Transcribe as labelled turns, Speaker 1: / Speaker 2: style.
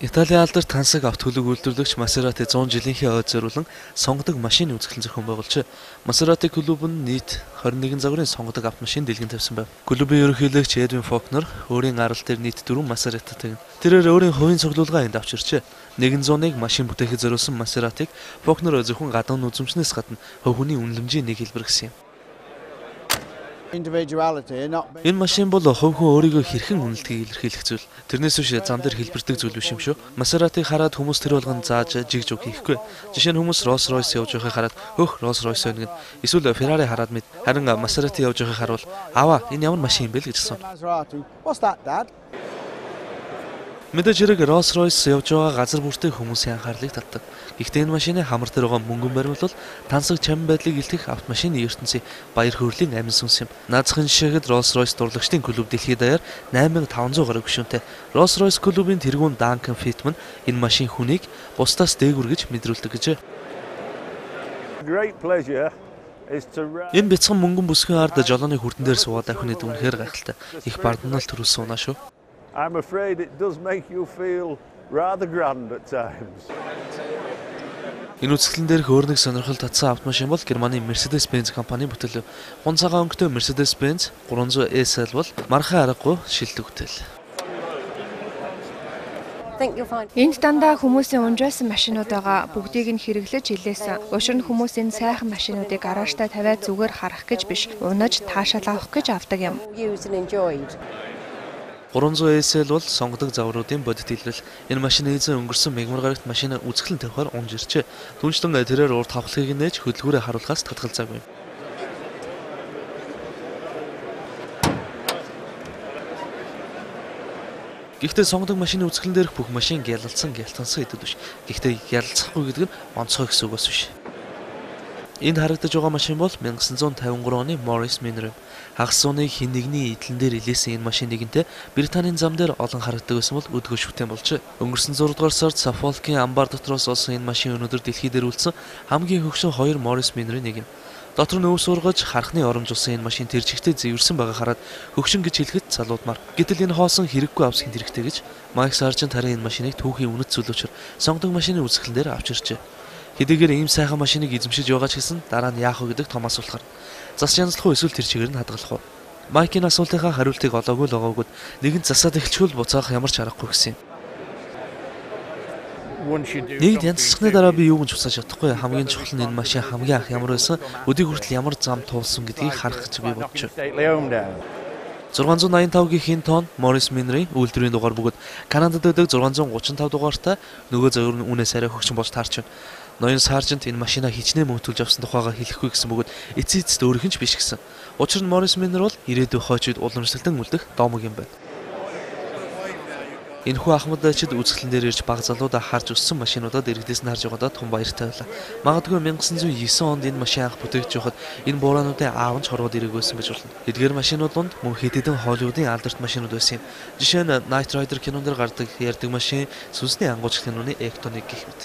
Speaker 1: Италийн алдарт тансаг авто хөлөг үйлдвэрлэгч Maserati 100 жилийнхээ ойд зориулан сонгодог машины үзэсгэлэн зохион байгуулж, Maserati клуб нь нийт 21 загварын сонгодог автомашин дэлгэн тавьсан байв. Клубын ерөнхийлөгч Эдвин Фокнер өөрийн арал дээр нийт 4 Maserati-г тэрээр өөрийн хувийн цуглуулгаа энд авчирчээ. 100-ыг машин бүтээхэд зориулсан Maserati-г Фокнер зөвхөн гадна үзэмжнээс гадна хувь хүний үнэлэмжийн нэг хэлбэр гэсэн юм. Энэ машин бол хувь хүн өөрийгөө хэрхэн үнэлдгийг илэрхийлэх зүйл. Тэрнээс биш зам дээр хэлбэрдэг зүйл биш юм шүү. Maserati хараад хүмүүс тэр болгон зааж жигж үг хийхгүй. Жишээ нь хүмүүс Rolls Royce явж байхыг хараад хөх Rolls Royce гэн. Эсвэл Ferrari хараад мэд. Харин Maserati явж байхыг харуул аваа энэ ямар машин юм бэ л гэж асуув. Мэдээж хэрэг Rolls Royce явж байгаа газар бүртээ хүмүүсийн анхаарлыг татдаг. Гэхдээ энэ машины хамар дээр байгаа мөнгөн баримлал тансаг чам байдлыг илтгэх автомашины ертөнцийн баяр хөөрлийн амин сүнс юм. Наацхан жишээхэд Rolls Royce дурлагчдын клуб дэлхийд даяар 8500 гаруй гишүүнтэй. Rolls Royce клубын тэргүүн Duncan Fitman энэ машин хүнийг бусдаас дээгүр гэж мэдрүүлдэг гэжээ. Энэ бяцхан мөнгөн бүсгийн ард жолооны хүрдэн дээр суугаад авах нь үнэхээр гайхалтай. Их барднал төрүүлсэн унаа шүү. I'm afraid it does make you feel rather grand at times. Энэ үзэсгэлэн дээрх өөр нэг сонирхол татсан автомашин бол Германы Mercedes-Benz компани бүтээл. Гун цагаан өнгөтэй Mercedes-Benz 300 SL бол мархан аргагүй шилдэг бүтээл.
Speaker 2: Энд дандаа хүмүүсийн унжаасан машинууд байгаа. Бүгдийг нь хэрэглэж илээсэн. Учир нь хүмүүс энэ сайхан машинуудыг гараажтай тавиад зүгээр харах гэж биш, унаж таашаал авах гэж авдаг юм.
Speaker 1: 300 SL бол сонгодог завруудын бодит илрэл. Энэ машины эзэн өнгөрсөн мегмар гарагт машина үзэсгэлэн тавихаар унж ирчээ. Түнчлэн тэрээр урд хавхлыг нээж хөдөлгүүрээ харуулахаас татгалзаагүй. Гэхдээ сонгодог машины үзэсгэлэн дээрх бүх машин гялалцсан гялтансан гэдэг биш. Гэхдээ ялцахгүй гэдэг нь онцгой гэсэн үгээс биш. Энд харагдаж байгаа машин бол 1953 оны Morris Minor. Хагас зууны хин нэгний идэлэн дээр илээсэн энэ машин нэгэнтээ Британийн зам дээр олон харагддаг байсан бол өдгөө шүтэн болж өнгөрсөн 6 дугаар сард Suffolk-ийн амбар дотроос олсон энэ машин өнөөдөр дэлхий дээр үлдсэн хамгийн хөгшин хоёр Morris Minor-ийн нэг юм. Дотор нь өв сургаж харахны оромжуулсан энэ машин тэр чигтээ зэвэрсэн байгаа хараад хөгшин гэж хэлэхэд залуудмаар. Гэтэл энэ хоосон хэрэггүй авсхийн хэрэгтэй гэж Майк Саржент харин энэ машиныг түүхийн үнэт зүйл учраас сонгодог машины үзэсгэлэн дээр авч иржээ. Хэдийгээр ийм сайхан машиныг эзэмшиж байгаа ч гэсэн дараа нь яах вэ гэдэг том асуулахаар зас янзлах уу эсвэл тэр чигээр нь хадгалах уу? Майкийн асуултынхаа хариултыг олоогүй л байгаагүйд нэгэн засаад эхлчихвэл буцаах ямар ч аргагүй гэсэн юм. Нэгд янзлахны дараа би юу гэж усааж чадахгүй хамгийн чухал нь энэ машин хамгийн анх ямар байсан өдийг хүртэл ямар зам туулсан гэдгийг харах гэж би бодчих. 685-гийн хин тон Morris Minry үйлдвэрийн дугаар бөгөөд Канадад байдаг 635 дугаартай нөгөө зөвөр нь үнээс арай хөгжин болж таарч байна. Ноён саржент энэ машинаа хичнээн мөнгөтүүлж авсан тухайга хэлэхгүй гэсэн бөгөөд эцээ эцэд өөрийнх нь ч биш гэсэн. Учир нь Morris Minor бол ирээдүйн хойчид уламжлалтан үлдэх домог юм байна. Энэхүү ахмадчид үзэсгэлэн дээр ирж баг залуудаа харж өссөн машинуудад иргэдээс нь харж байгаадаа тун баяртай байлаа. Магадгүй 1909 онд энэ машин анх бүтээгдэж байхад энэ бураануудын аав нь ч хорвоод ирэх байсан гэж болно. Эдгээр машинууд мөн хэд хэдэн Холливуудын алдарт машинууд байсан юм. Жишээ нь Night Rider кинонд гардаг ярддаг машин, сүнсний ангуйч киноны Ectonic гэх мэт.